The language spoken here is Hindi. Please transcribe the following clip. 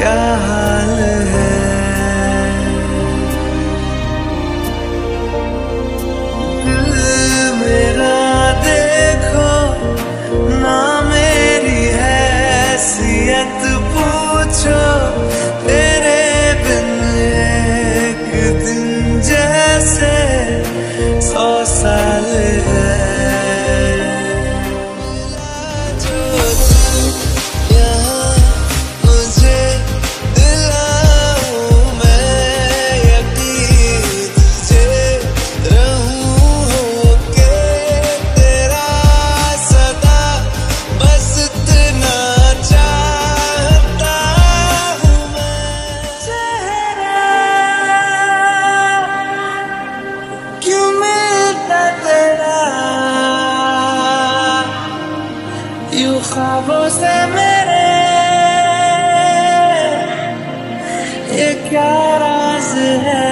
क्या हाल है। मेरा देखो, ना मेरी हैसियत पूछो, तेरे बिन एक दिन जैसे सौ साल से मेरे। ये क्या राज है?